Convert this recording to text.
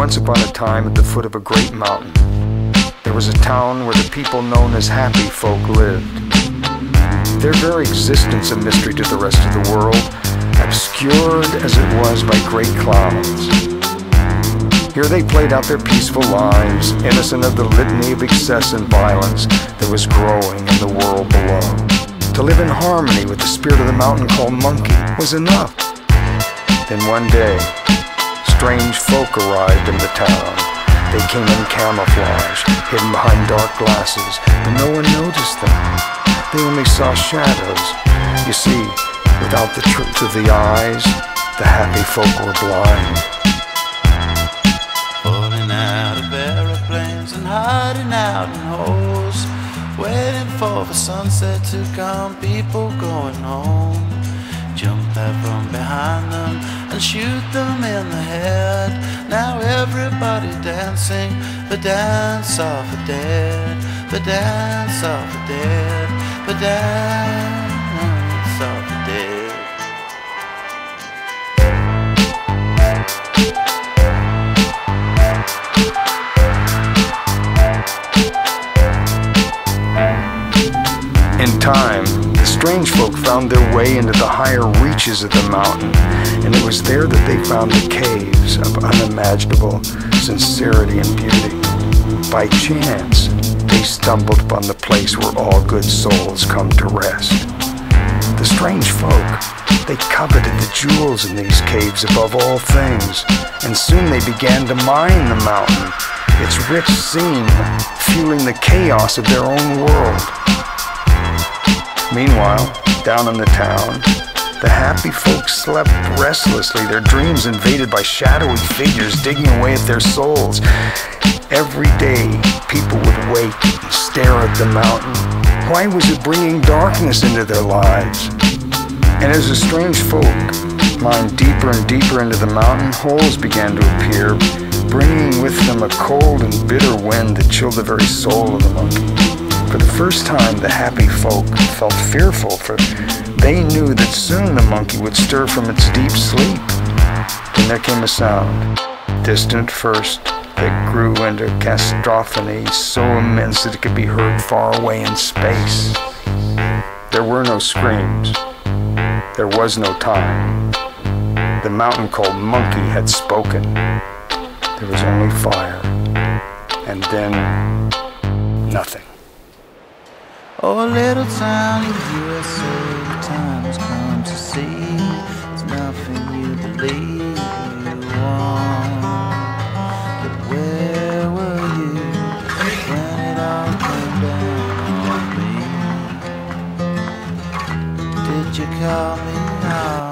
Once upon a time, at the foot of a great mountain, there was a town where the people known as happy folk lived. Their very existence a mystery to the rest of the world, obscured as it was by great clouds. Here they played out their peaceful lives, innocent of the litany of excess and violence that was growing in the world below. To live in harmony with the spirit of the mountain called Monkey was enough. Then one day, strange folk arrived in the town. They came in camouflage, hidden behind dark glasses, but no one noticed them. They only saw shadows. You see, without the truth of the eyes, the happy folk were blind. Falling out of aeroplanes and hiding out in holes, waiting for the sunset to come, people going home. Jump out from behind them and shoot them in the head. Now everybody dancing the dance of the dead, the dance of the dead, the dance of the dead. In time, the strange folk found their way into the higher reaches of the mountain, and it was there that they found the caves of unimaginable sincerity and beauty. By chance, they stumbled upon the place where all good souls come to rest. The strange folk, they coveted the jewels in these caves above all things, and soon they began to mine the mountain, its rich scene fueling the chaos of their own world. Meanwhile, down in the town, the happy folks slept restlessly, their dreams invaded by shadowy figures digging away at their souls. Every day, people would wake and stare at the mountain. Why was it bringing darkness into their lives? And as the strange folk mined deeper and deeper into the mountain, holes began to appear, bringing with them a cold and bitter wind that chilled the very soul of the monkey. For the first time, the happy folk felt fearful, for they knew that soon the monkey would stir from its deep sleep. Then there came a sound, distant first, that grew into cacophony so immense that it could be heard far away in space. There were no screams. There was no time. The mountain called Monkey had spoken. There was only fire. And then. Oh, little town in the USA, the time has come to see There's nothing you believe you want But where were you when it all came down on me? Did you call me now?